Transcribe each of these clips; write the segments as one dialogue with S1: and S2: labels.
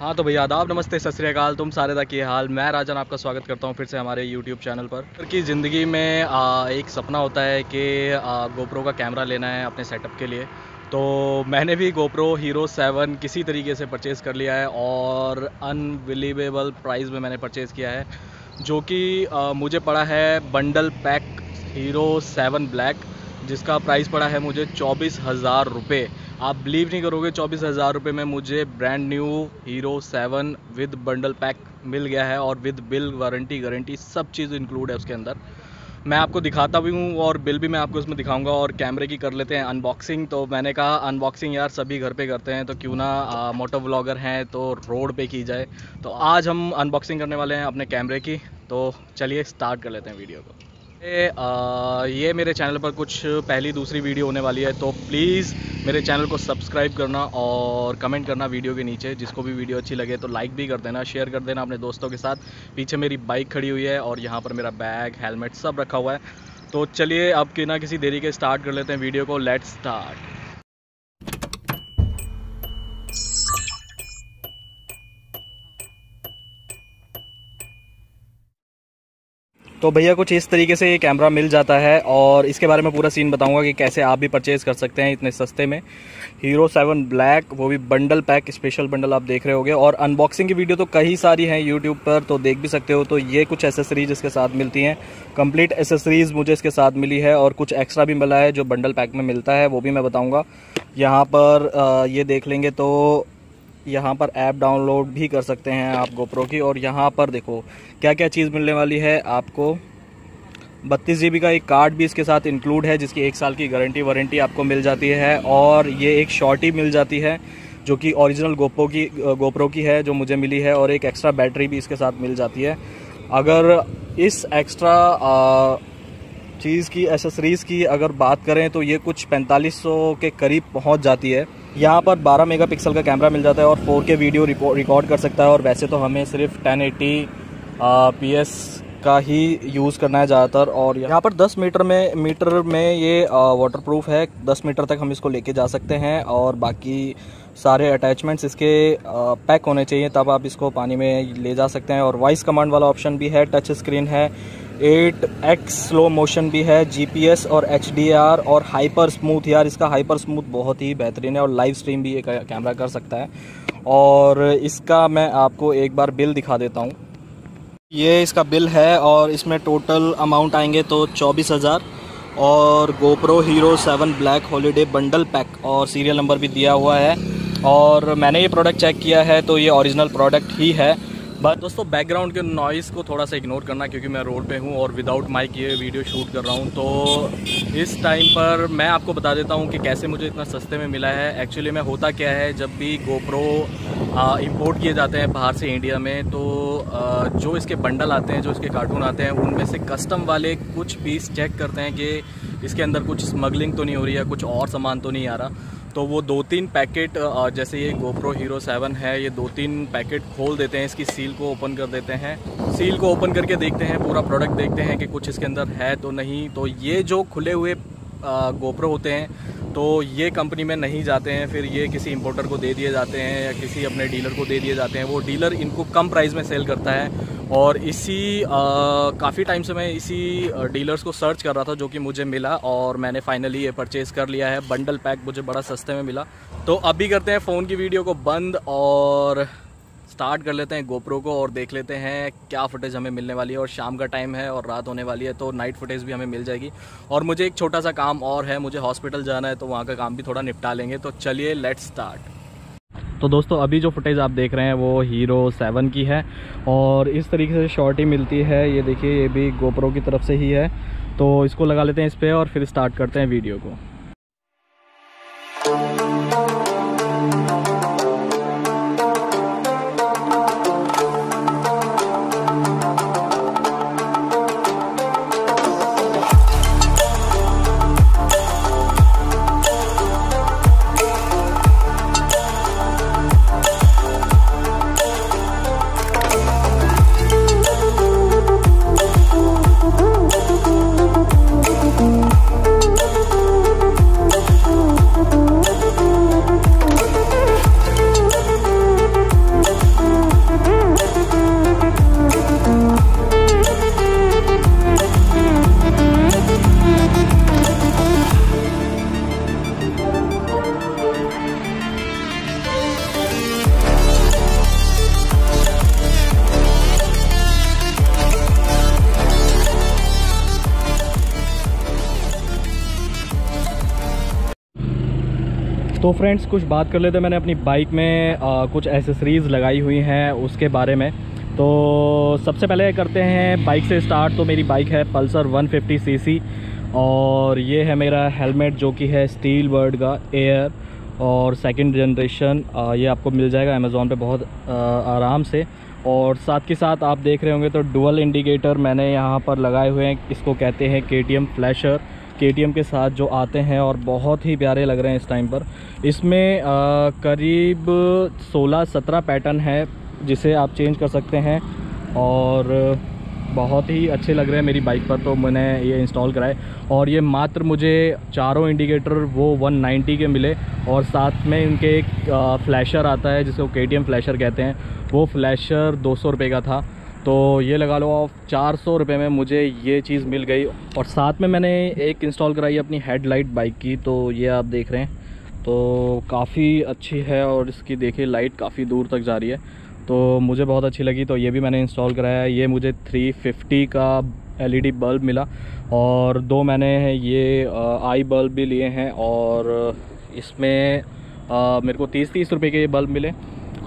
S1: हाँ तो भैया आदाब नमस्ते सत श्रीकाल तुम सारे दा की हाल? मैं राजन आपका स्वागत करता हूँ फिर से हमारे यूट्यूब चैनल पर। कि ज़िंदगी में आ, एक सपना होता है कि गोप्रो का कैमरा लेना है अपने सेटअप के लिए। तो मैंने भी गोप्रो हीरो सेवन किसी तरीके से परचेज़ कर लिया है और अनबिलीवेबल प्राइस में मैंने परचेज़ किया है जो कि मुझे पड़ा है bundle pack hero seven black जिसका प्राइस पड़ा है मुझे चौबीस हज़ार रुपये आप बिलीव नहीं करोगे, चौबीस हज़ार रुपये में मुझे brand new hero seven with bundle pack मिल गया है और विद बिल वारंटी गारंटी सब चीज़ इंक्लूड है उसके अंदर। मैं आपको दिखाता भी हूँ और बिल भी मैं आपको इसमें दिखाऊँगा और कैमरे की कर लेते हैं अनबॉक्सिंग तो मैंने कहा अनबॉक्सिंग यार सभी घर पे करते हैं तो क्यों ना मोटो व्लॉगर हैं तो रोड पे की जाए। तो आज हम अनबॉक्सिंग करने वाले हैं अपने कैमरे की। तो चलिए स्टार्ट कर लेते हैं वीडियो को। ये मेरे चैनल पर कुछ पहली दूसरी वीडियो होने वाली है तो प्लीज़ मेरे चैनल को सब्सक्राइब करना और कमेंट करना वीडियो के नीचे। जिसको भी वीडियो अच्छी लगे तो लाइक भी कर देना शेयर कर देना अपने दोस्तों के साथ। पीछे मेरी बाइक खड़ी हुई है और यहाँ पर मेरा बैग हेलमेट सब रखा हुआ है। तो चलिए अब कि ना किसी देरी के स्टार्ट कर लेते हैं वीडियो को लेट स्टार्ट तो भैया कुछ इस तरीके से ये कैमरा मिल जाता है और इसके बारे में पूरा सीन बताऊँगा कि कैसे आप भी परचेज़ कर सकते हैं इतने सस्ते में। हीरो सेवन ब्लैक वो भी बंडल पैक स्पेशल बंडल आप देख रहे होगे। और अनबॉक्सिंग की वीडियो तो कई सारी हैं यूट्यूब पर तो देख भी सकते हो। तो ये कुछ एसेसरीज इसके साथ मिलती हैं। कंप्लीट एसेसरीज मुझे इसके साथ मिली है और कुछ एक्स्ट्रा भी मिला है जो बंडल पैक में मिलता है, वो भी मैं बताऊँगा। यहाँ पर ये देख लेंगे तो यहाँ पर ऐप डाउनलोड भी कर सकते हैं आप गोप्रो की। और यहाँ पर देखो क्या क्या चीज़ मिलने वाली है आपको। बत्तीस जी का एक कार्ड भी इसके साथ इंक्लूड है, जिसकी एक साल की गारंटी वारंटी आपको मिल जाती है। और ये एक शॉर्टी मिल जाती है, जो कि ओरिजिनल गोप्रो की गोप्रो की है, जो मुझे मिली है। और एक एक्स्ट्रा बैटरी भी इसके साथ मिल जाती है। अगर इस एक्स्ट्रा चीज़ की एसेसरीज़ की अगर बात करें तो ये कुछ 4500 के करीब पहुँच जाती है। यहाँ पर 12 मेगापिक्सल का कैमरा मिल जाता है और 4K वीडियो रिकॉर्ड कर सकता है और वैसे तो हमें सिर्फ़ 1080 पीएस का ही यूज़ करना है ज़्यादातर और यहाँ पर 10 मीटर में मीटर में ये वाटर प्रूफ है। 10 मीटर तक हम इसको लेके जा सकते हैं और बाकी सारे अटैचमेंट्स इसके पैक होने चाहिए, तब आप इसको पानी में ले जा सकते हैं और वॉइस कमांड वाला ऑप्शन भी है टच स्क्रीन है। एट एक्स स्लो मोशन भी है जीपीएस और एचडीआर और हाइपर स्मूथ यार, इसका हाइपर स्मूथ बहुत ही बेहतरीन है और लाइव स्ट्रीम भी ये कैमरा कर सकता है। और इसका मैं आपको एक बार बिल दिखा देता हूँ। ये इसका बिल है और इसमें टोटल अमाउंट आएँगे तो चौबीस हज़ार और GoPro hero seven black holiday bundle pack और सीरियल नंबर भी दिया हुआ है। और मैंने ये प्रोडक्ट चेक किया है तो ये ओरिजिनल प्रोडक्ट ही है। बट दोस्तों बैकग्राउंड के नॉइज़ को थोड़ा सा इग्नोर करना क्योंकि मैं रोड पे हूँ और विदाउट माइक ये वीडियो शूट कर रहा हूँ। तो इस टाइम पर मैं आपको बता देता हूँ कि कैसे मुझे इतना सस्ते में मिला है। एक्चुअली में होता क्या है जब भी गोप्रो इंपोर्ट किए जाते हैं बाहर से इंडिया में तो आ, जो इसके बंडल आते हैं जो इसके कार्टून आते हैं उनमें से कस्टम वाले कुछ पीस चेक करते हैं कि इसके अंदर कुछ स्मगलिंग तो नहीं हो रही है कुछ और सामान तो नहीं आ रहा। तो वो दो तीन पैकेट जैसे ये गोप्रो हीरो सेवन है, ये दो तीन पैकेट खोल देते हैं, इसकी सील को ओपन कर देते हैं। सील को ओपन करके देखते हैं, पूरा प्रोडक्ट देखते हैं कि कुछ इसके अंदर है तो नहीं। तो ये जो खुले हुए गोप्रो होते हैं तो ये कंपनी में नहीं जाते हैं, फिर ये किसी इंपोर्टर को दे दिए जाते हैं या किसी अपने डीलर को दे दिए जाते हैं। वो डीलर इनको कम प्राइस में सेल करता है और इसी काफ़ी टाइम से मैं इसी डीलर्स को सर्च कर रहा था जो कि मुझे मिला और मैंने फाइनली ये परचेज़ कर लिया है। बंडल पैक मुझे बड़ा सस्ते में मिला। तो अभी करते हैं फ़ोन की वीडियो को बंद और स्टार्ट कर लेते हैं गोप्रो को और देख लेते हैं क्या फुटेज हमें मिलने वाली है और शाम का टाइम है और रात होने वाली है तो नाइट फुटेज भी हमें मिल जाएगी। और मुझे एक छोटा सा काम और है, मुझे हॉस्पिटल जाना है तो वहाँ का काम भी थोड़ा निपटा लेंगे। तो चलिए लेट स्टार्ट तो दोस्तों, अभी जो फुटेज आप देख रहे हैं, वो हीरो सेवन की है और इस तरीके से शॉर्ट ही मिलती है। ये देखिए, ये भी गोप्रो की तरफ़ से ही है। तो इसको लगा लेते हैं इस पर और फिर स्टार्ट करते हैं वीडियो को। तो फ्रेंड्स कुछ बात कर लेते मैंने अपनी बाइक में आ, कुछ एसेसरीज़ लगाई हुई हैं उसके बारे में। तो सबसे पहले करते हैं बाइक से स्टार्ट तो मेरी बाइक है पल्सर 150 सीसी और ये है मेरा हेलमेट जो कि है स्टील वर्ड का एयर और सेकंड जनरेशन ये आपको मिल जाएगा अमेज़ोन पे बहुत आ, आराम से। और साथ के साथ आप देख रहे होंगे तो डुअल इंडिकेटर मैंने यहाँ पर लगाए हुए हैं। इसको कहते हैं के टी फ्लैशर के के साथ जो आते हैं और बहुत ही प्यारे लग रहे हैं इस टाइम पर। इसमें करीब 16-17 पैटर्न है, जिसे आप चेंज कर सकते हैं और बहुत ही अच्छे लग रहे हैं मेरी बाइक पर तो मैंने ये इंस्टॉल कराए। और ये मात्र मुझे चारों इंडिकेटर वो 190 के मिले और साथ में इनके एक फ्लैशर आता है, जिसे वो के फ्लैशर कहते हैं। वो फ्लैशर दो सौ का था। तो ये लगा लो आप चार सौ रुपये में मुझे ये चीज़ मिल गई। और साथ में मैंने एक इंस्टॉल कराई अपनी हेडलाइट बाइक की तो ये आप देख रहे हैं। तो काफ़ी अच्छी है और इसकी देखिए लाइट काफ़ी दूर तक जा रही है। तो मुझे बहुत अच्छी लगी तो ये भी मैंने इंस्टॉल कराया ये मुझे 350 का एलईडी बल्ब मिला और दो मैंने ये आई बल्ब भी लिए हैं और इसमें मेरे को तीस तीस रुपये के ये बल्ब मिले।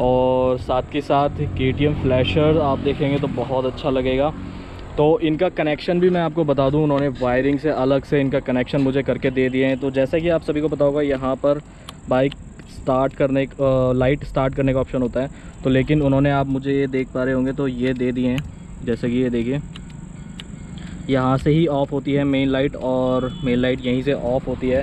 S1: और साथ के साथ के टी फ्लैशर आप देखेंगे तो बहुत अच्छा लगेगा। तो इनका कनेक्शन भी मैं आपको बता दूँ, उन्होंने वायरिंग से अलग से इनका कनेक्शन मुझे करके दे दिए हैं। तो जैसा कि आप सभी को पता होगा, यहाँ पर बाइक स्टार्ट करने लाइट स्टार्ट करने का ऑप्शन होता है। तो लेकिन उन्होंने आप मुझे ये देख पा रहे होंगे तो ये दे दिए हैं। जैसे कि ये देखिए, यहाँ से ही ऑफ़ होती है मेन लाइट और मेन लाइट यहीं से ऑफ़ होती है।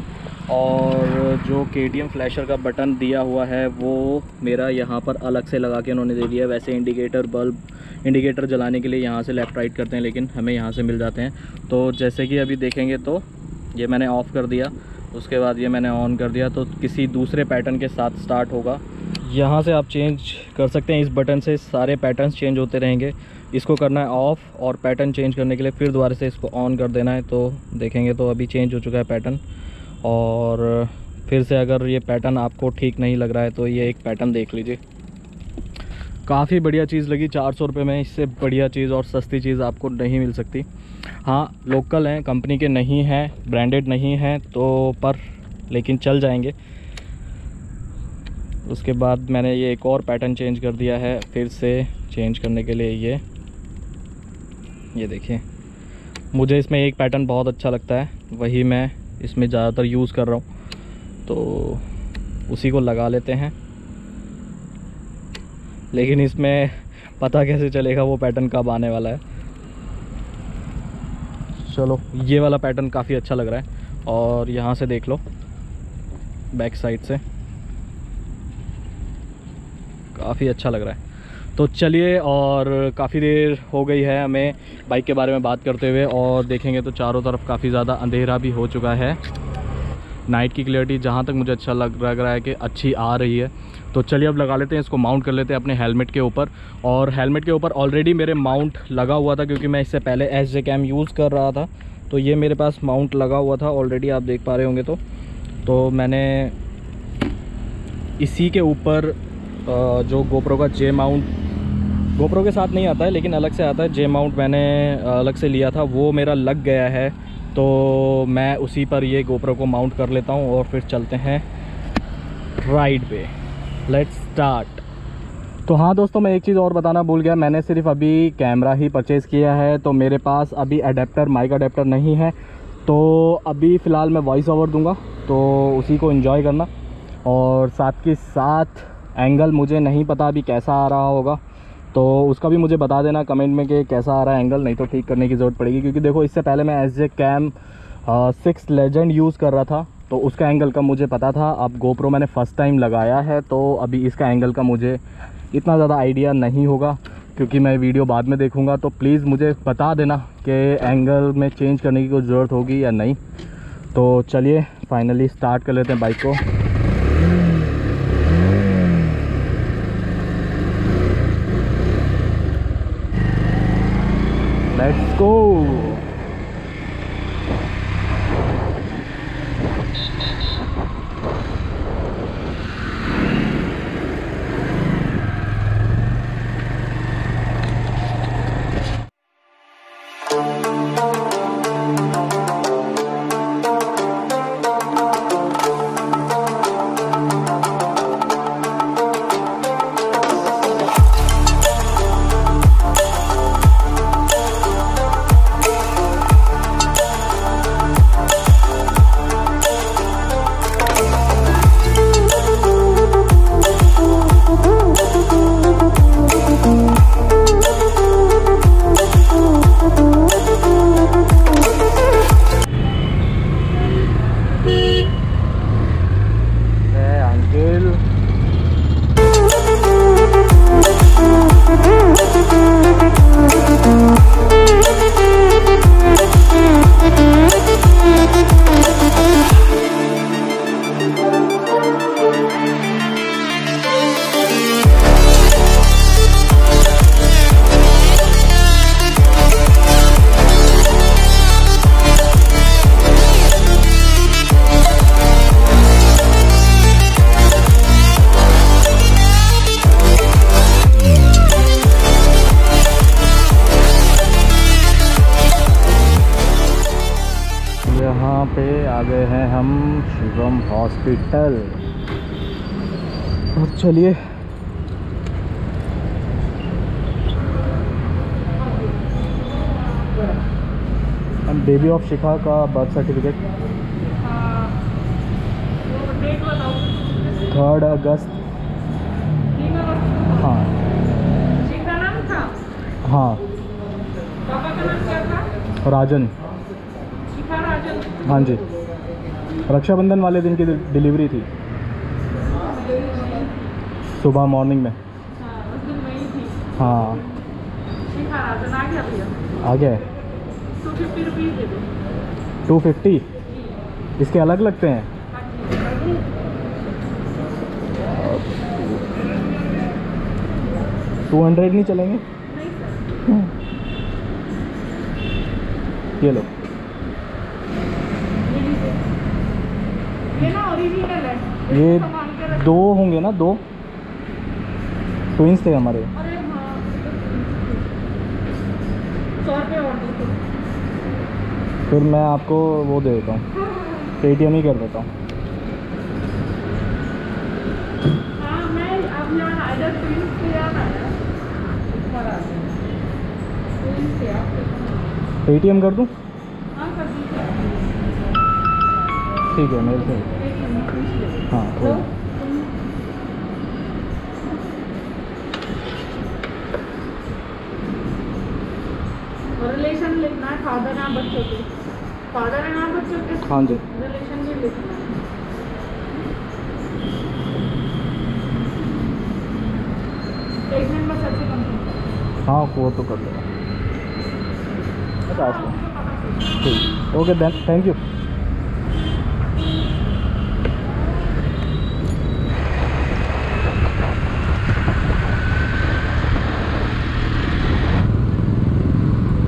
S1: और जो के टी फ्लैशर का बटन दिया हुआ है, वो मेरा यहाँ पर अलग से लगा के उन्होंने दे दिया वैसे इंडिकेटर बल्ब इंडिकेटर जलाने के लिए यहाँ से लेफ़्ट राइट करते हैं, लेकिन हमें यहाँ से मिल जाते हैं। तो जैसे कि अभी देखेंगे तो ये मैंने ऑफ़ कर दिया, उसके बाद ये मैंने ऑन कर दिया तो किसी दूसरे पैटर्न के साथ स्टार्ट होगा। यहाँ से आप चेंज कर सकते हैं, इस बटन से सारे पैटर्न्स चेंज होते रहेंगे। इसको करना है ऑफ़ और पैटर्न चेंज करने के लिए फिर दोबारा से इसको ऑन कर देना है। तो देखेंगे तो अभी चेंज हो चुका है पैटर्न और फिर से अगर ये पैटर्न आपको ठीक नहीं लग रहा है तो ये एक पैटर्न देख लीजिए। काफ़ी बढ़िया चीज़ लगी, चार सौ रुपये में, इससे बढ़िया चीज़ और सस्ती चीज़ आपको नहीं मिल सकती। हाँ लोकल हैं कंपनी के नहीं हैं ब्रांडेड नहीं हैं तो पर, लेकिन चल जाएँगे। उसके बाद मैंने ये एक और पैटर्न चेंज कर दिया है, फिर से चेंज करने के लिए ये। ये देखिए, मुझे इसमें एक पैटर्न बहुत अच्छा लगता है, वही मैं इसमें ज़्यादातर यूज़ कर रहा हूँ। तो उसी को लगा लेते हैं। लेकिन इसमें पता कैसे चलेगा वो पैटर्न कब आने वाला है। चलो। ये वाला पैटर्न काफ़ी अच्छा लग रहा है। और यहाँ से देख लो बैक साइड से। काफ़ी अच्छा लग रहा है। तो चलिए और काफ़ी देर हो गई है हमें बाइक के बारे में बात करते हुए और देखेंगे तो चारों तरफ़ काफ़ी ज़्यादा अंधेरा भी हो चुका है। नाइट की क्लियरिटी जहाँ तक मुझे अच्छा लग लग रहा है कि अच्छी आ रही है। तो चलिए अब लगा लेते हैं, इसको माउंट कर लेते हैं अपने हेलमेट के ऊपर। और हेलमेट के ऊपर ऑलरेडी मेरे माउंट लगा हुआ था क्योंकि मैं इससे पहले एस जे कैम यूज़ कर रहा था। तो ये मेरे पास माउंट लगा हुआ था ऑलरेडी आप देख पा रहे होंगे तो। तो मैंने इसी के ऊपर जो गोप्रो का जे माउंट गोप्रो के साथ नहीं आता है, लेकिन अलग से आता है। जे माउंट मैंने अलग से लिया था। वो मेरा लग गया है। तो मैं उसी पर ये गोप्रो को माउंट कर लेता हूँ और फिर चलते हैं राइड पे। लेट्स स्टार्ट तो हाँ दोस्तों, मैं एक चीज़ और बताना भूल गया। मैंने सिर्फ़ अभी कैमरा ही परचेज़ किया है। तो मेरे पास अभी अडेप्टर माइक अडेप्टर नहीं है। तो अभी फ़िलहाल मैं वॉइस ओवर दूँगा। तो उसी को इन्जॉय करना। और साथ के साथ एंगल मुझे नहीं पता अभी कैसा आ रहा होगा। तो उसका भी मुझे बता देना कमेंट में कि कैसा आ रहा है एंगल नहीं तो ठीक करने की ज़रूरत पड़ेगी, क्योंकि देखो, इससे पहले मैं S J cam six legend use कर रहा था तो उसका एंगल का मुझे पता था। अब गोप्रो मैंने फ़र्स्ट टाइम लगाया है तो अभी इसका एंगल का मुझे इतना ज़्यादा आइडिया नहीं होगा, क्योंकि मैं वीडियो बाद में देखूँगा। तो प्लीज़ मुझे बता देना कि एंगल में चेंज करने की कोई ज़रूरत होगी या नहीं। तो चलिए फाइनली स्टार्ट कर लेते हैं बाइक को। Let's go! हॉस्पिटल। और चलिए। बेबी ऑफ़ शिखा का बर्थ सर्टिफिकेट थर्ड अगस्त हाँ। हाँ।
S2: पापा का नाम क्या था?
S1: राजन।
S2: शिखा राजन।
S1: हाँ जी। रक्षाबंधन वाले दिन की डिलीवरी थी। सुबह मॉर्निंग में।
S2: हाँ। आ गया टू फिफ्टी
S1: इसके अलग लगते हैं?
S2: हाँ
S1: टू हंड्रेड नहीं चलेंगे?
S2: नहीं
S1: ये लो
S2: ये लीजिए ये ना ओरिजिनल है
S1: ये। दो होंगे ना दो? ट्विंस थे हमारे।
S2: हाँ। दो तो।
S1: फिर मैं आपको वो दे देता हूँ। पेटीएम ही कर देता हूँ।
S2: हाँ
S1: कर
S2: अब
S1: ठीक है मेरे से। हाँ
S2: तो
S1: वो
S2: रिलेशन लिखना है फादर नाम बच्चों के। फादर है नाम बच्चों के?
S1: हाँ जी।
S2: रिलेशन भी लिखना है।
S1: हाँ वो तो कर देगा ठीक। ओके थैंक यू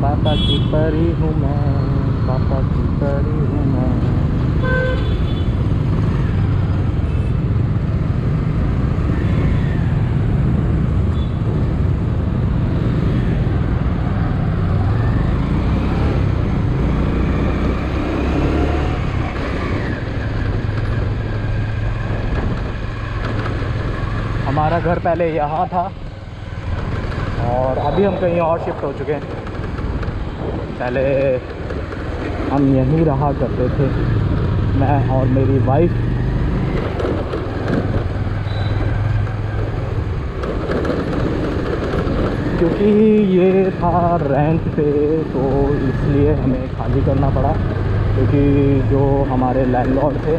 S1: पापा की परी हूँ मैं, पापा की परी हूँ मैं। हमारा घर पहले यहाँ था और अभी हम कहीं और शिफ्ट हो चुके हैं। पहले हम यहीं रहा करते थे, मैं और मेरी वाइफ क्योंकि ये था रेंट पे तो इसलिए हमें खाली करना पड़ा। क्योंकि जो हमारे लैंडलॉर्ड थे,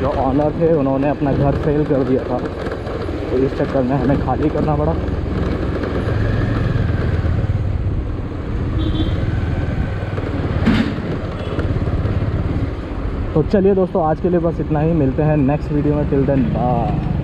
S1: जो ऑनर थे, उन्होंने अपना घर सेल कर दिया था। तो इस चक्कर में हमें खाली करना पड़ा। तो चलिए दोस्तों, आज के लिए बस इतना ही। मिलते हैं नेक्स्ट वीडियो में। Till then bye